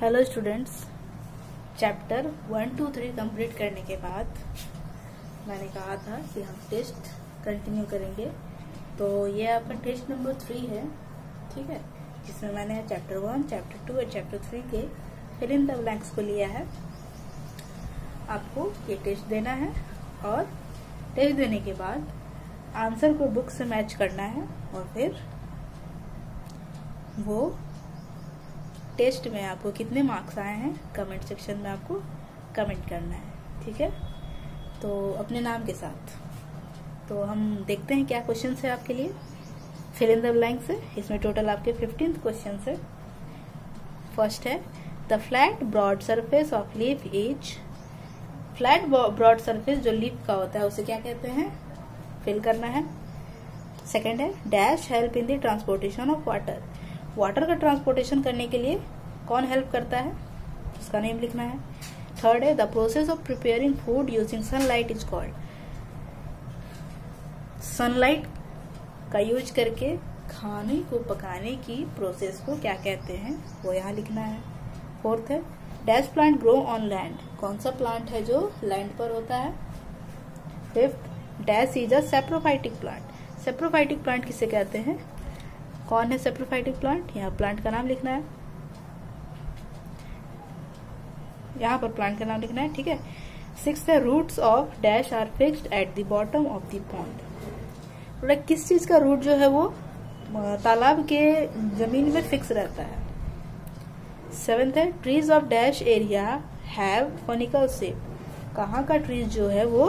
Hello students chapter one two three complete करने के बाद मैंने कहा था कि हम टेस्ट कंटिन्यू करेंगे। तो ये आपका टेस्ट नंबर थ्री है, ठीक है? जिसमें मैंने चैप्टर वन चैप्टर टू और चैप्टर थ्री के फिल इन द ब्लैंक्स को लिया है। आपको ये टेस्ट देना है और टेस्ट देने के बाद आंसर को बुक से मैच करना है और फिर वो टेस्ट में आपको कितने मार्क्स आए हैं कमेंट सेक्शन में आपको कमेंट करना है, ठीक है? तो अपने नाम के साथ। तो हम देखते हैं क्या क्वेश्चन है आपके लिए। फिल इन द ब्लैंक से इसमें टोटल आपके फिफ्टींथ क्वेश्चन है। फ़र्स्ट है the flat broad surface of leaf is flat broad surface जो लीफ का होता है, उसे क्या कहते हैं? फिल करना है। सेकेंड है dash help in the transportation of water water का ट्रांसपोर्टेशन करने के लिए कौन हेल्प करता है? उसका नेम लिखना है। थर्ड है the process of preparing food using sunlight is called sunlight का यूज़ करके खाने को पकाने की प्रोसेस को क्या कहते हैं? वो यहाँ लिखना है। फोर्थ है dash plant grow on land कौन सा प्लांट है जो लैंड पर होता है? Fifth dash is a saprophytic plant saprophytic plant किसे कहते हैं? कौन है सेप्रोफाइटिक प्लांट यहाँ प्लांट का नाम लिखना है। यहाँ पर प्लांट का नाम लिखना है, ठीक है? सिक्स है roots of dash are fixed at the bottom of the pond किस चीज़ का रूट जो है वो तालाब के ज़मीन में फिक्स रहता है? सेवेंथ है trees of dash area have conical shape कहाँ का ट्रीज जो है वो,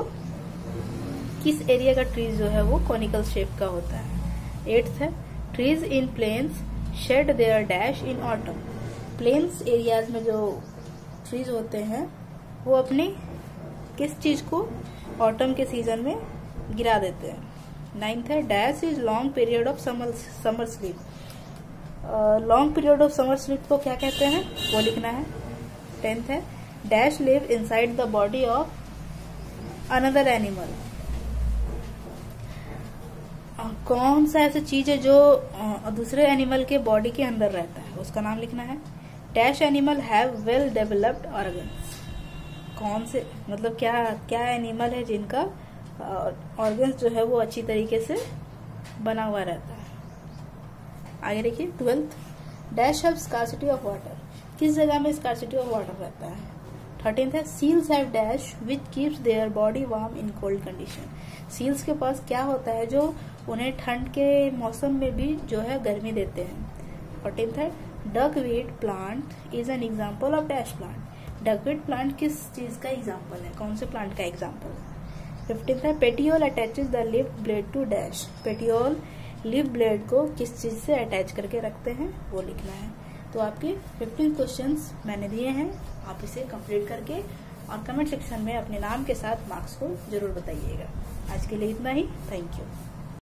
किस एरिया का ट्रीज जो है वो कॉनिकल शेप का होता है? एट्थ है trees in plains shed their dash in autumn plains areas में जो ट्रीज होते हैं, वो अपनी किस चीज़ को ऑटम के सीज़न में गिरा देते हैं। नाइन्थ है dash is long period of summer summer sleep long period of summer sleep को क्या कहते हैं? वो लिखना है। टेंथ है dash live inside the body of another animal कौन सा ऐसा चीज़ है जो दूसरे एनिमल के बॉडी के अंदर रहता है? उसका नाम लिखना है। Dash animal have well developed organs. कौन से मतलब क्या क्या एनिमल है जिनका ऑर्गन्स जो है वो अच्छी तरीके से बना हुआ रहता है? आगे देखिए, twelfth. Dash have scarcity of water किस जगह में स्कार्सिटी ऑफ़ वाटर रहता है? थर्टीन है seals have dash which keeps their body warm in cold condition seals के पास क्या होता है जो उन्हें ठंड के मौसम में भी जो है गर्मी देते हैं। फोर्टीन है duckweed plant is an example of dash plant duckweed plant किस चीज़ का एग्ज़ाम्पल है? कौन से प्लांट का एग्ज़ाम्पल है? है petiole attaches the leaf blade to dash petiole leaf blade को किस चीज़ से अटैच करके रखते हैं? वो लिखना है। तो आपके फिफ्टीन क्वेश्चन मैंने दिए हैं। आप इसे कंप्लीट करके और कमेंट सेक्शन में अपने नाम के साथ मार्क्स को ज़रूर बताइएगा। आज के लिए इतना ही। Thank you